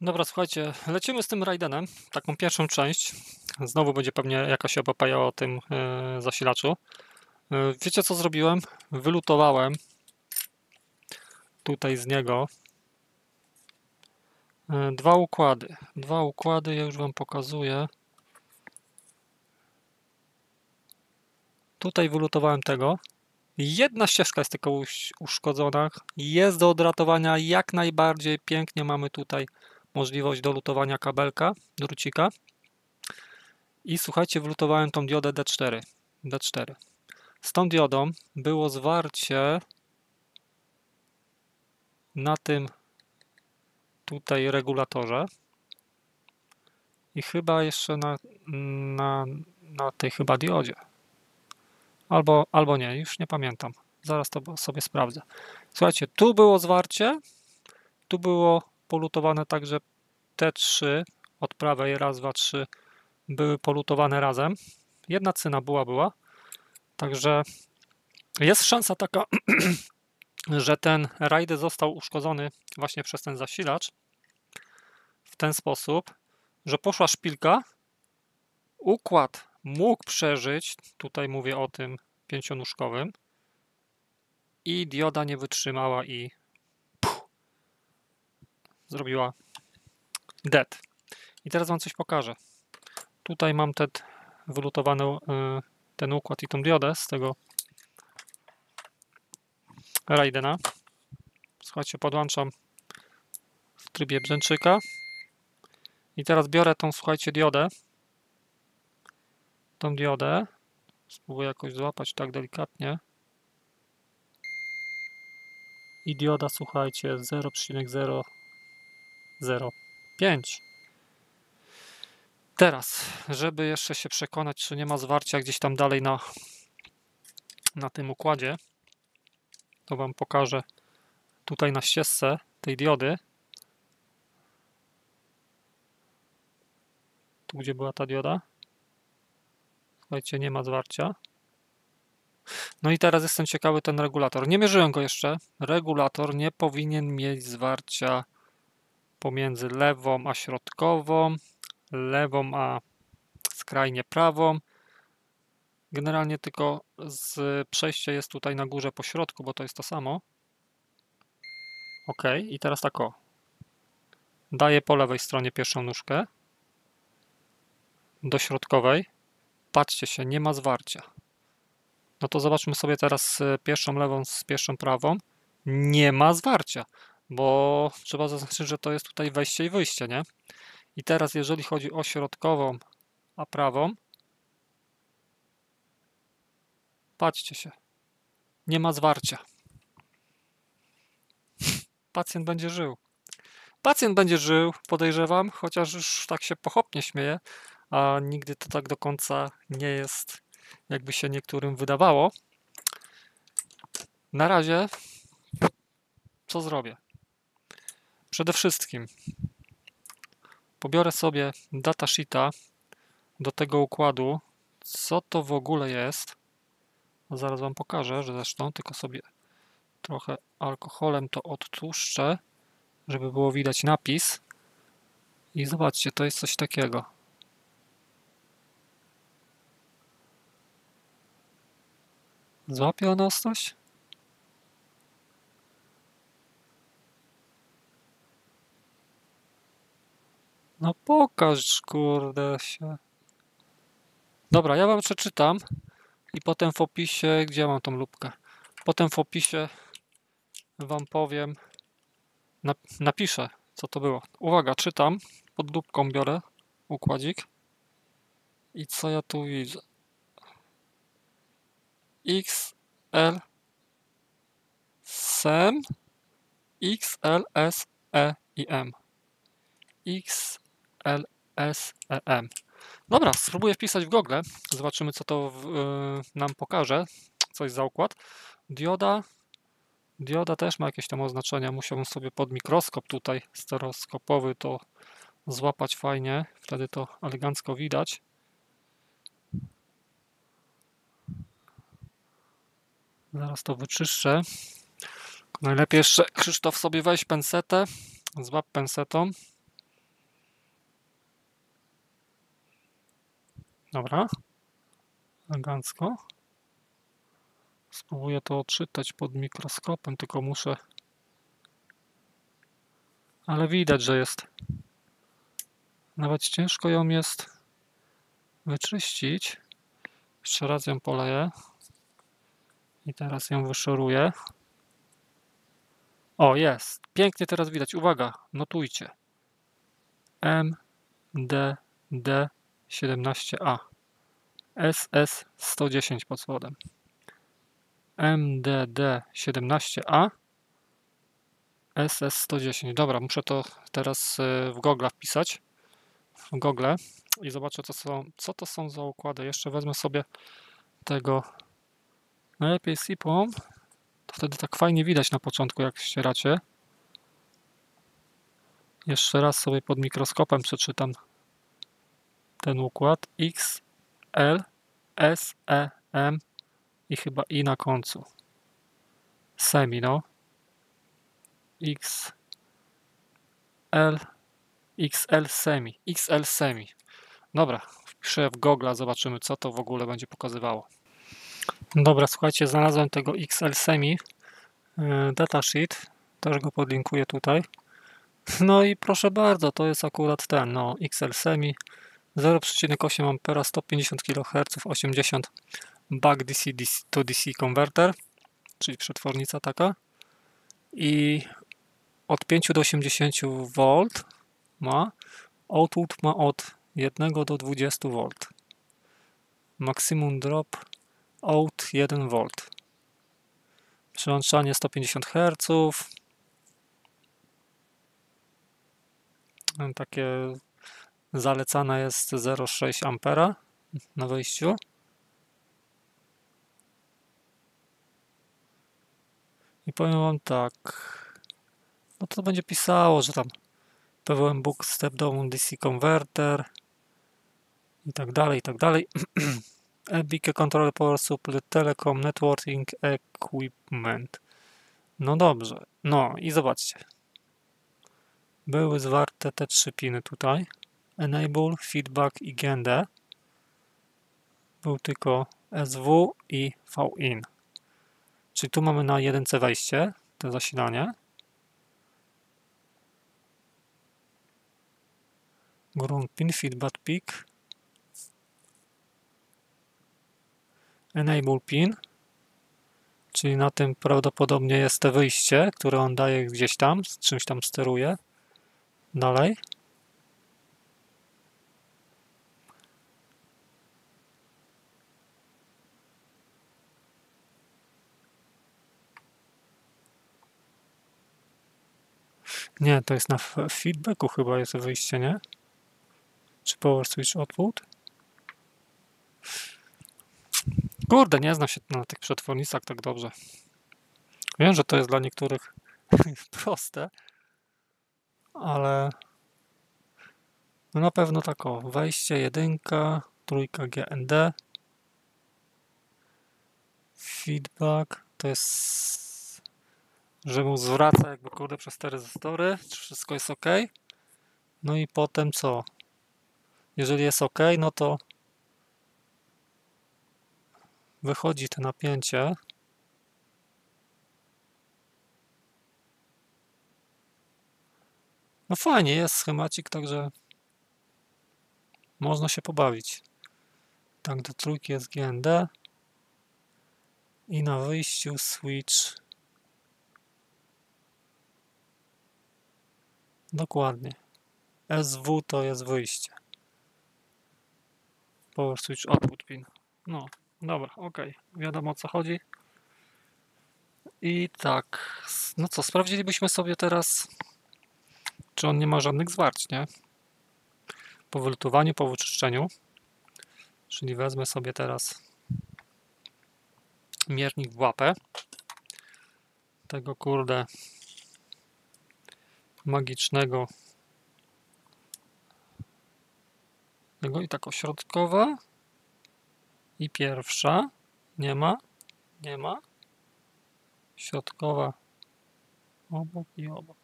Dobra, słuchajcie, lecimy z tym Raidenem, taką pierwszą część. Znowu będzie pewnie jakaś epopeja o tym e, zasilaczu. E, wiecie co zrobiłem? Wylutowałem tutaj z niego e, dwa układy. Dwa układy, ja już Wam pokazuję. Tutaj wylutowałem tego. Jedna ścieżka jest tylko uszkodzona. Jest do odratowania jak najbardziej. Pięknie mamy tutaj możliwość do lutowania kabelka, drucika. I słuchajcie, wlutowałem tą diodę D4. D4. Z tą diodą było zwarcie na tym tutaj regulatorze i chyba jeszcze na, na, na tej chyba diodzie. Albo, albo nie, już nie pamiętam. Zaraz to sobie sprawdzę. Słuchajcie, tu było zwarcie, tu było polutowane także te trzy od prawej, raz, dwa, trzy, były polutowane razem. Jedna cyna była, była. Także jest szansa taka, że ten rajd został uszkodzony właśnie przez ten zasilacz w ten sposób, że poszła szpilka, układ mógł przeżyć, tutaj mówię o tym pięcionóżkowym i dioda nie wytrzymała i zrobiła dead. I teraz Wam coś pokażę. Tutaj mam ten wylutowany ten układ i tą diodę z tego Raidena. Słuchajcie, podłączam w trybie brzęczyka. I teraz biorę tą, słuchajcie, diodę. Tą diodę. Spróbuję jakoś złapać tak delikatnie. I dioda, słuchajcie, 0,005. Teraz, żeby jeszcze się przekonać, czy nie ma zwarcia gdzieś tam dalej na, na tym układzie, to Wam pokażę tutaj na ścieżce tej diody. Tu, gdzie była ta dioda. Słuchajcie, nie ma zwarcia. No i teraz jestem ciekawy ten regulator. Nie mierzyłem go jeszcze. Regulator nie powinien mieć zwarcia pomiędzy lewą a środkową, lewą a skrajnie prawą. Generalnie tylko z przejście jest tutaj na górze po środku, bo to jest to samo. OK, i teraz tak o. Daję po lewej stronie pierwszą nóżkę do środkowej. Patrzcie się, nie ma zwarcia. No to zobaczmy sobie teraz pierwszą lewą z pierwszą prawą. Nie ma zwarcia, bo trzeba zaznaczyć, że to jest tutaj wejście i wyjście, nie? I teraz jeżeli chodzi o środkową, a prawą, patrzcie się, nie ma zwarcia. Pacjent będzie żył. Pacjent będzie żył, podejrzewam, chociaż już tak się pochopnie śmieje, a nigdy to tak do końca nie jest, jakby się niektórym wydawało. Na razie, co zrobię? Przede wszystkim pobiorę sobie datasheeta do tego układu, co to w ogóle jest. Zaraz Wam pokażę, że zresztą tylko sobie trochę alkoholem to odtłuszczę, żeby było widać napis. I zobaczcie, to jest coś takiego. Złapie ona coś? No pokaż, kurde się. Dobra, ja wam przeczytam i potem w opisie, gdzie mam tą lupkę? Potem w opisie wam powiem, napiszę, co to było. Uwaga, czytam, pod lupką biorę układzik i co ja tu widzę? X, L, SEM, X, L, S, E i M. X, L, S, E, M. Dobra, spróbuję wpisać w Google. Zobaczymy, co to w, y, nam pokaże. Coś za układ. Dioda. Dioda też ma jakieś tam oznaczenia. Musiałbym sobie pod mikroskop tutaj stereoskopowy to złapać fajnie. Wtedy to elegancko widać. Zaraz to wyczyszczę. Najlepiej jeszcze Krzysztof sobie weź pensetę. Złap pensetą. Dobra. Elegancko. Spróbuję to odczytać pod mikroskopem, tylko muszę. Ale widać, że jest. Nawet ciężko ją jest wyczyścić. Jeszcze raz ją poleję. I teraz ją wyszoruję. O, jest. Pięknie teraz widać. Uwaga, notujcie. MDD 17A. SS 110 pod spodem. MDD 17A. SS 110. Dobra, muszę to teraz y, w Google wpisać. W Google i zobaczę, co, są, co to są za układy. Jeszcze wezmę sobie tego najlepiej SIP-ą. To wtedy tak fajnie widać na początku, jak ścieracie. Jeszcze raz sobie pod mikroskopem przeczytam ten układ. X, L, S, E, M i chyba I na końcu. Semi, no. X, L, XL semi. XL semi. Dobra, wpiszę w Google, zobaczymy co to w ogóle będzie pokazywało. Dobra, słuchajcie, znalazłem tego XL semi e, datasheet. Też go podlinkuję tutaj. No i proszę bardzo, to jest akurat ten, no XL semi 0,8 A 150 kHz 80 buck DC, DC to DC converter, czyli przetwornica taka i od 5 do 80 V ma, output ma od 1 do 20 V. Maksimum drop out 1 V. Przełączanie 150 Hz. Takie zalecane jest 0,6 A na wejściu. I powiem Wam tak, no to będzie pisało, że tam PWM Book Step Down DC Converter i tak dalej, i tak dalej. EBIK Control Power Supply Telecom Networking Equipment. No dobrze, no i zobaczcie. Były zwarte te trzy piny tutaj. Enable, Feedback i GND. Był tylko SW i VIN. Czyli tu mamy na jedynce wejście, to zasilanie. Ground pin, feedback peak. Enable pin. Czyli na tym prawdopodobnie jest to wyjście, które on daje gdzieś tam, z czymś tam steruje. Dalej. Nie, to jest na feedbacku chyba jest wyjście, nie? Czy power switch output? Kurde, nie znam się na tych przetwornicach tak dobrze. Wiem, że to jest dla niektórych proste, ale no na pewno tak o, wejście, jedynka, trójka GND, feedback, to jest że mu zwraca jakby kurde przez te rezystory, czy wszystko jest ok. No i potem co? Jeżeli jest ok, no to wychodzi to napięcie. No fajnie, jest schemacik, także można się pobawić. Tak, do trójki jest GND i na wyjściu switch Dokładnie. SW to jest wyjście. Power switch output pin. No, dobra, ok. Wiadomo o co chodzi. I tak, no co, sprawdzilibyśmy sobie teraz, czy on nie ma żadnych zwarć, nie? Po wylutowaniu, po wyczyszczeniu. Czyli wezmę sobie teraz miernik w łapę. Tego kurde magicznego. Tego i tak ośrodkowa. I pierwsza. Nie ma, nie ma. Środkowa. Obok i obok.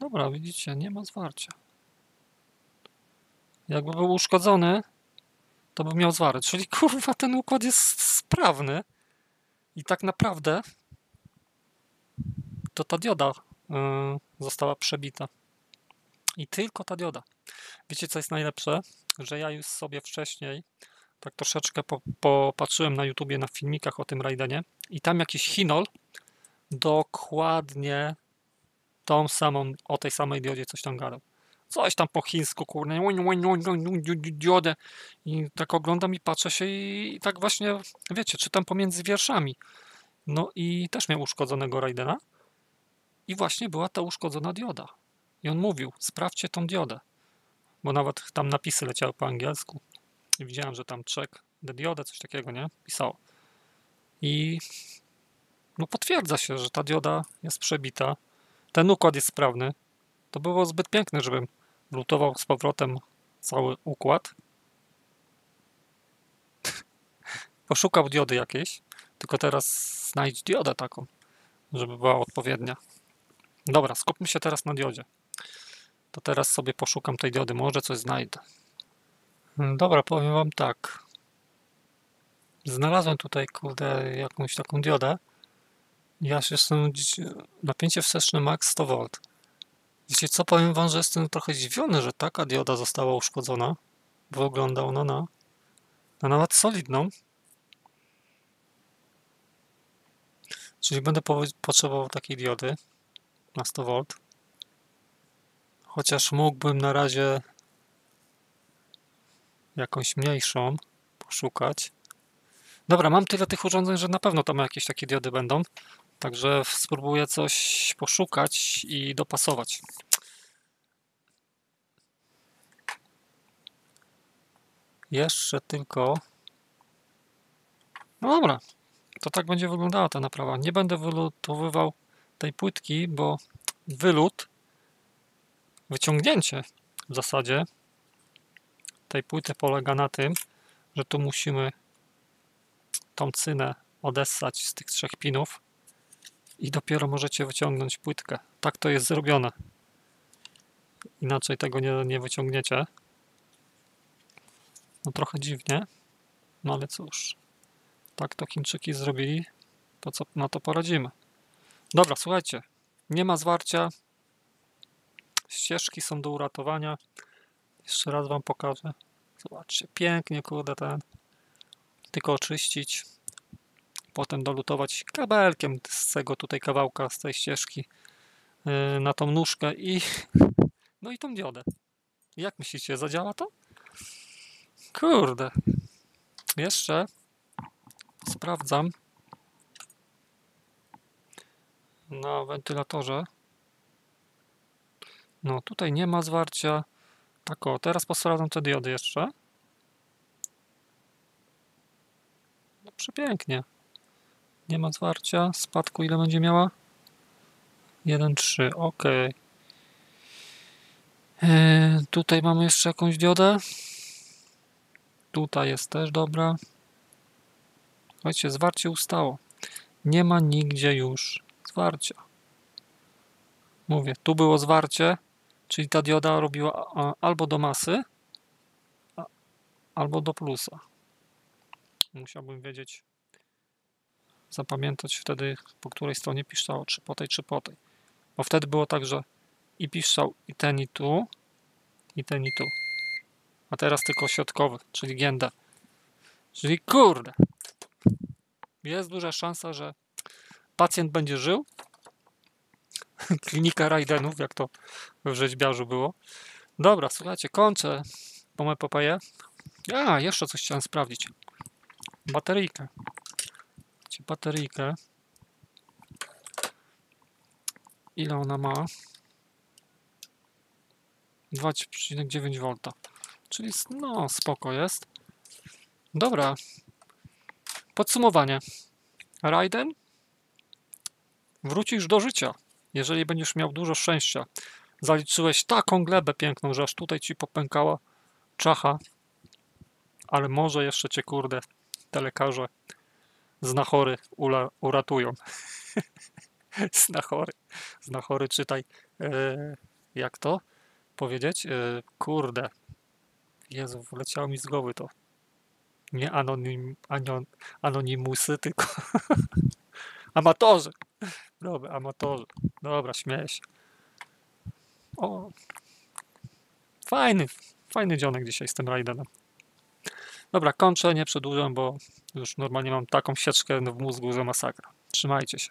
Dobra widzicie, nie ma zwarcia. Jakby był uszkodzony to bym miał zwary. Czyli kurwa ten układ jest sprawny. I tak naprawdę to ta dioda yy, została przebita. I tylko ta dioda. Wiecie co jest najlepsze? Że ja już sobie wcześniej tak troszeczkę po, popatrzyłem na YouTubie na filmikach o tym Raidenie i tam jakiś Hinol dokładnie tą samą, o tej samej diodzie coś tam gadał. Coś tam po chińsku, kurde, diodę. I tak oglądam i patrzę się i, i tak właśnie, wiecie, czytam pomiędzy wierszami. No i też miał uszkodzonego Raidena. I właśnie była ta uszkodzona dioda. I on mówił, sprawdźcie tą diodę. Bo nawet tam napisy leciały po angielsku. I widziałem, że tam check the diodę, coś takiego, nie? Pisało. I no potwierdza się, że ta dioda jest przebita. Ten układ jest sprawny. To było zbyt piękne, żebym lutował z powrotem cały układ. Poszukał diody jakieś, tylko teraz znajdź diodę taką, żeby była odpowiednia. Dobra, skupmy się teraz na diodzie. To teraz sobie poszukam tej diody, może coś znajdę. Hmm, dobra, powiem wam tak. Znalazłem tutaj, kurde, jakąś taką diodę. Ja się jestem napięcie wsteczne max 100 V. Wiecie co, powiem wam, że jestem trochę zdziwiony, że taka dioda została uszkodzona. Wygląda ona na, na nawet solidną. Czyli będę potrzebował takiej diody na 100 V. Chociaż mógłbym na razie jakąś mniejszą poszukać. Dobra, mam tyle tych urządzeń, że na pewno tam jakieś takie diody będą. Także spróbuję coś poszukać i dopasować. Jeszcze tylko. No dobra, to tak będzie wyglądała ta naprawa. Nie będę wylutowywał tej płytki, bo wylot, wyciągnięcie w zasadzie tej płyty polega na tym, że tu musimy tą cynę odessać z tych trzech pinów i dopiero możecie wyciągnąć płytkę. Tak to jest zrobione. Inaczej tego nie, nie wyciągniecie. No trochę dziwnie, no ale cóż. Tak to Chińczyki zrobili, to co na to poradzimy. Dobra, słuchajcie, nie ma zwarcia. Ścieżki są do uratowania. Jeszcze raz wam pokażę. Zobaczcie, pięknie, kurde, ten. Tylko oczyścić. Potem dolutować kabelkiem z tego tutaj kawałka, z tej ścieżki yy, na tą nóżkę i no i tą diodę. Jak myślicie, zadziała to? Kurde. Jeszcze sprawdzam na wentylatorze. No tutaj nie ma zwarcia. Tak o, teraz posprawdzam te diody jeszcze. No przepięknie. Nie ma zwarcia. Spadku ile będzie miała? 1,3. Ok. Eee, tutaj mamy jeszcze jakąś diodę. Tutaj jest też dobra. Słuchajcie, zwarcie ustało. Nie ma nigdzie już zwarcia. Mówię, tu było zwarcie, czyli ta dioda robiła albo do masy, albo do plusa. Musiałbym wiedzieć, zapamiętać wtedy, po której stronie piszczało, czy po tej, czy po tej. Bo wtedy było tak, że i piszczał i ten, i tu, i ten, i tu. A teraz tylko środkowy, czyli gienda. Czyli kurde, jest duża szansa, że pacjent będzie żył. Klinika Rajdenów, jak to w rzeźbiarzu było. Dobra, słuchajcie, kończę tą epopeję. A, jeszcze coś chciałem sprawdzić. Bateryjkę. Bateryjkę. Ile ona ma? 2,9 V. Czyli no spoko jest. Dobra. Podsumowanie. Raiden wrócisz do życia, jeżeli będziesz miał dużo szczęścia. Zaliczyłeś taką glebę piękną, że aż tutaj ci popękała czacha, ale może jeszcze cię, kurde, te lekarze znachory ula, uratują. znachory. Znachory czytaj. E, jak to powiedzieć? E, kurde. Jezu, wleciało mi z głowy to. Nie anonim, anion, anonimusy, tylko amatorzy. Dobra, amatorzy. Dobra, śmieję się. O, fajny, fajny dzionek dzisiaj z tym Raidenem. Dobra, kończę, nie przedłużam, bo już normalnie mam taką sieczkę w mózgu, że masakra. Trzymajcie się.